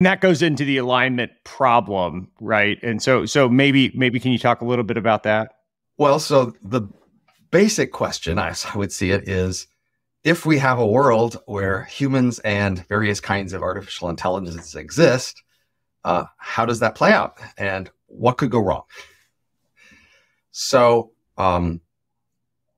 And that goes into the alignment problem, right? And so so maybe maybe can you talk a little bit about that? Well, so the basic question, as I would see it, is if we have a world where humans and various kinds of artificial intelligence exist, uh, how does that play out? And what could go wrong? So, um,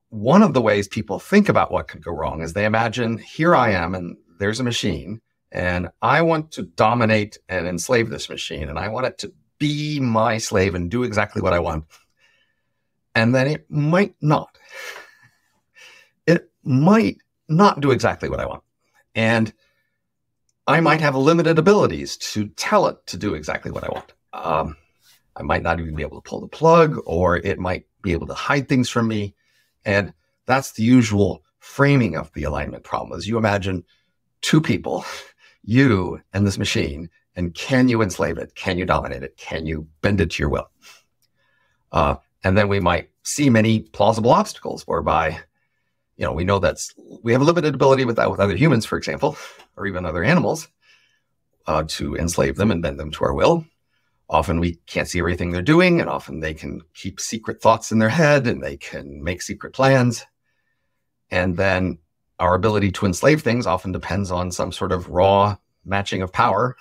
one of the ways people think about what could go wrong is they imagine here I am and there's a machine and I want to dominate and enslave this machine and I want it to be my slave and do exactly what I want. And then it might not. It might not do exactly what I want. And I might have limited abilities to tell it to do exactly what I want. Um, I might not even be able to pull the plug, or it might be able to hide things from me. And that's the usual framing of the alignment problem is you imagine two people, you and this machine, and can you enslave it? Can you dominate it? Can you bend it to your will? Uh, and then we might see many plausible obstacles whereby you know, we know that's we have a limited ability with that with other humans, for example, or even other animals, uh, to enslave them and bend them to our will. Often we can't see everything they're doing, and often they can keep secret thoughts in their head and they can make secret plans. And then our ability to enslave things often depends on some sort of raw matching of power.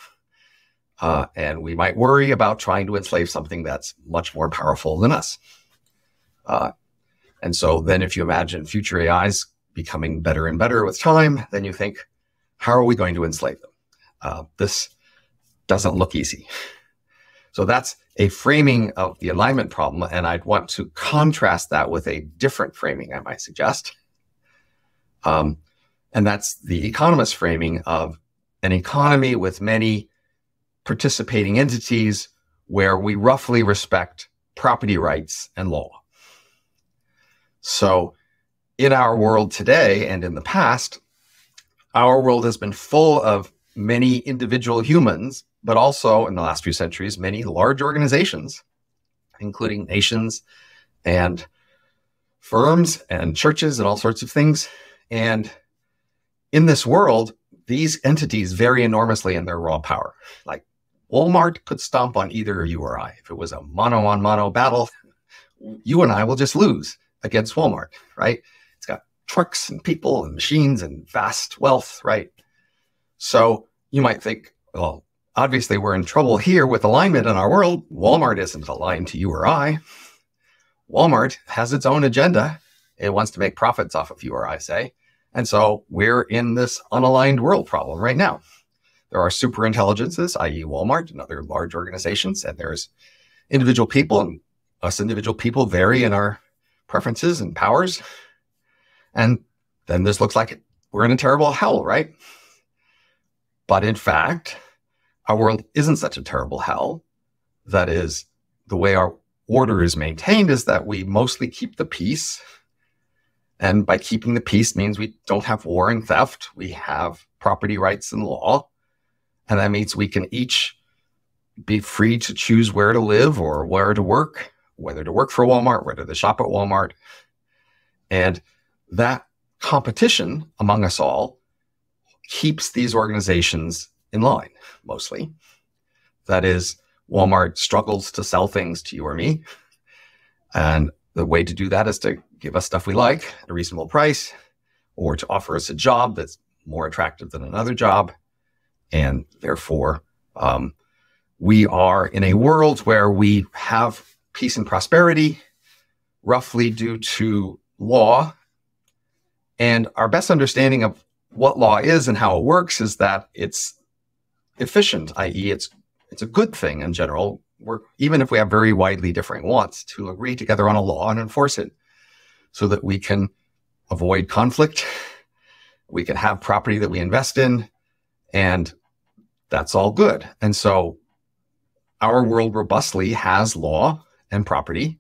Uh, and we might worry about trying to enslave something that's much more powerful than us. Uh, and so then if you imagine future AIs becoming better and better with time, then you think, how are we going to enslave them? Uh, this doesn't look easy. So that's a framing of the alignment problem. And I'd want to contrast that with a different framing, I might suggest. Um, and that's the economist framing of an economy with many participating entities where we roughly respect property rights and law. So, in our world today and in the past, our world has been full of many individual humans, but also in the last few centuries, many large organizations, including nations and firms and churches and all sorts of things. And in this world, these entities vary enormously in their raw power. Like Walmart could stomp on either you or I. If it was a mono on mono battle, you and I will just lose against Walmart, right? It's got trucks and people and machines and vast wealth, right? So you might think, well, obviously we're in trouble here with alignment in our world. Walmart isn't aligned to you or I. Walmart has its own agenda. It wants to make profits off of you or I, say. And so we're in this unaligned world problem right now. There are super intelligences, i.e., Walmart and other large organizations, and there's individual people, and us individual people vary in our preferences and powers. And then this looks like we're in a terrible hell, right? But in fact, our world isn't such a terrible hell. That is, the way our order is maintained is that we mostly keep the peace. And by keeping the peace means we don't have war and theft. We have property rights and law. And that means we can each be free to choose where to live or where to work whether to work for Walmart, whether to shop at Walmart. And that competition among us all keeps these organizations in line mostly. That is, Walmart struggles to sell things to you or me. And the way to do that is to give us stuff we like at a reasonable price or to offer us a job that's more attractive than another job. And therefore, um, we are in a world where we have peace and prosperity, roughly due to law. And our best understanding of what law is and how it works is that it's efficient, i.e., it's it's a good thing in general. We're, even if we have very widely differing wants, to agree together on a law and enforce it, so that we can avoid conflict, we can have property that we invest in, and that's all good. And so, our world robustly has law and property,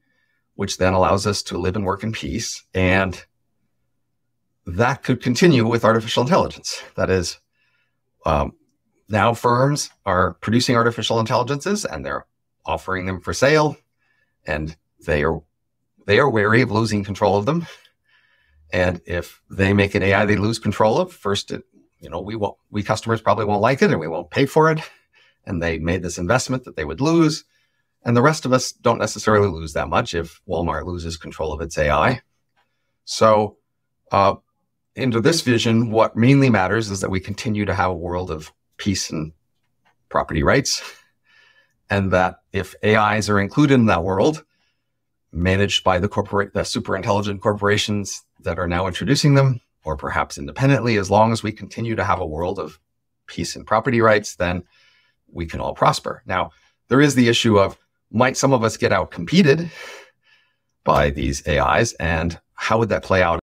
which then allows us to live and work in peace. And that could continue with artificial intelligence. That is, um, now firms are producing artificial intelligences and they're offering them for sale, and they are they are wary of losing control of them. And if they make an AI they lose control of, first, it, you know, we won't, we customers probably won't like it and we won't pay for it. and they made this investment that they would lose. And the rest of us don't necessarily lose that much if Walmart loses control of its AI. So, uh, into this vision, what mainly matters is that we continue to have a world of peace and property rights. And that if AIs are included in that world, managed by the corporate, the super intelligent corporations that are now introducing them, or perhaps independently, as long as we continue to have a world of peace and property rights, then we can all prosper. Now, there is the issue of might some of us get out competed by these AIs, and how would that play out